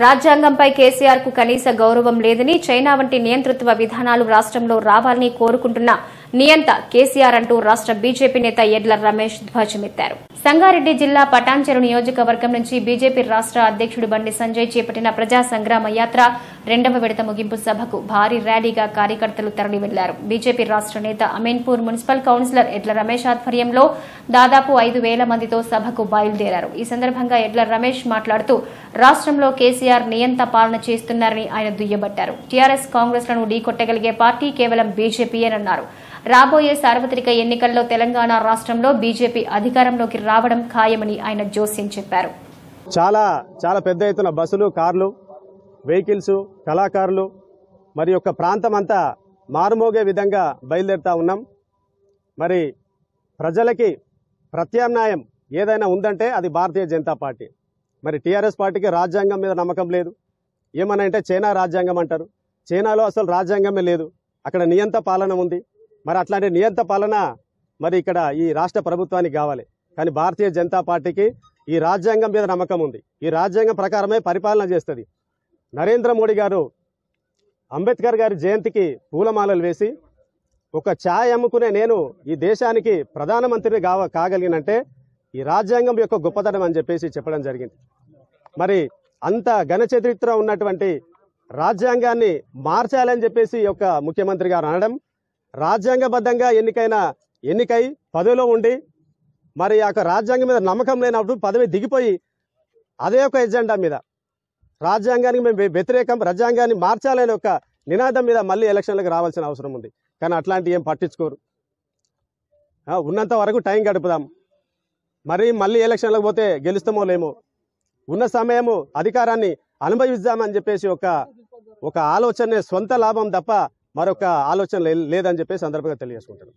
రాజ్యాంగంపై కేసీఆర్కు కనీస గౌరవం లేదని చైనా వంటి నియంతృత్వ విధానాలు రాష్ట్రంలో రావాలని కోరుకుంటున్న నియంత కేసీఆర్ అంటూ రాష్ట్ర బీజేపీ నేత ఎడ్ల రమేష్ ధ్వజమెత్తారు. సంగారెడ్డి జిల్లా పటాన్చెరు నియోజకవర్గం నుంచి బీజేపీ రాష్ట్ర అధ్యక్షుడు బండి సంజయ్ చేపట్టిన ప్రజా సంగ్రామ యాత్ర రెండవ విడత ముగింపు సభకు భారీ ర్యాలీగా కార్యకర్తలు తరలి వెళ్ళారు బీజేపీ రాష్ట్ర నేత అమీన్పూర్ మున్సిపల్ కౌన్సిలర్ ఎడ్ల రమేష్ ఆధ్వర్యంలో దాదాపు ఐదు వేల మందితో సభకు బయలుదేరారు. ఈ సందర్భంగా ఎడ్ల రమేష్ మాట్లాడుతూ రాష్ట్రంలో కేసీఆర్ నియంత పాలన చేస్తున్నారని ఆయన దుయ్యబట్టారు. టీఆర్ఎస్ కాంగ్రెస్లను ఢీకొట్టగలిగే పార్టీ కేవలం బీజేపీయేనన్నారు. రాబోయే సార్వత్రిక ఎన్నికల్లో తెలంగాణ రాష్ట్రంలో బీజేపీ అధికారంలోకి రావడం ఖాయమని ఆయన జోస్యం చెప్పారు. చాలా చాలా పెద్ద ఎత్తున బస్సులు కార్లు వెహికల్స్ కళాకారులు మరి యొక్క ప్రాంతం అంతా మారుమోగే విధంగా బయలుదేరుతా ఉన్నాం. మరి ప్రజలకి ప్రత్యామ్నాయం ఏదైనా ఉందంటే అది భారతీయ జనతా పార్టీ. మరి టీఆర్ఎస్ పార్టీకి రాజ్యాంగం మీద నమ్మకం లేదు. ఏమనంటే చైనా రాజ్యాంగం అంటారు. చైనాలో అసలు రాజ్యాంగమే లేదు. అక్కడ నియంత పాలన ఉంది. మరి అట్లాంటి నియంత పాలన మరి ఇక్కడ ఈ రాష్ట్ర ప్రభుత్వానికి కావాలి. కానీ భారతీయ జనతా పార్టీకి ఈ రాజ్యాంగం మీద నమ్మకం ఉంది. ఈ రాజ్యాంగం ప్రకారమే పరిపాలన చేస్తుంది. నరేంద్ర మోడీ గారు అంబేద్కర్ గారి జయంతికి పూలమాలలు వేసి ఒక ఛాయ్ అమ్ముకునే నేను ఈ దేశానికి ప్రధానమంత్రిని కావ కాగలిగినంటే ఈ రాజ్యాంగం యొక్క గొప్పతనం అని చెప్పేసి చెప్పడం జరిగింది. మరి అంత ఘన చరిత్ర ఉన్నటువంటి రాజ్యాంగాన్ని మార్చాలని చెప్పేసి ఒక యొక్క ముఖ్యమంత్రి గారు అనడం రాజ్యాంగబద్ధంగా ఎన్నికైన ఎన్నికై పదవిలో ఉండి మరి ఆ రాజ్యాంగం మీద నమ్మకం లేనప్పుడు పదవి దిగిపోయి అదే ఒక ఎజెండా మీద. రాజ్యాంగానికి మేము వ్యతిరేకం రాజ్యాంగాన్ని మార్చాలనే ఒక నినాదం మీద మళ్ళీ ఎలక్షన్లకు రావాల్సిన అవసరం ఉంది. కానీ అట్లాంటి ఏం పట్టించుకోరు. ఉన్నంత వరకు టైం గడుపుదాం. మరి మళ్ళీ ఎలక్షన్లకు పోతే గెలుస్తామో లేమో. ఉన్న సమయము అధికారాన్ని అనుభవిద్దామని చెప్పేసి ఒక ఒక ఆలోచనే సొంత లాభం తప్ప మరొక ఆలోచన లేదని చెప్పేసి సందర్భంగా తెలియజేసుకుంటాను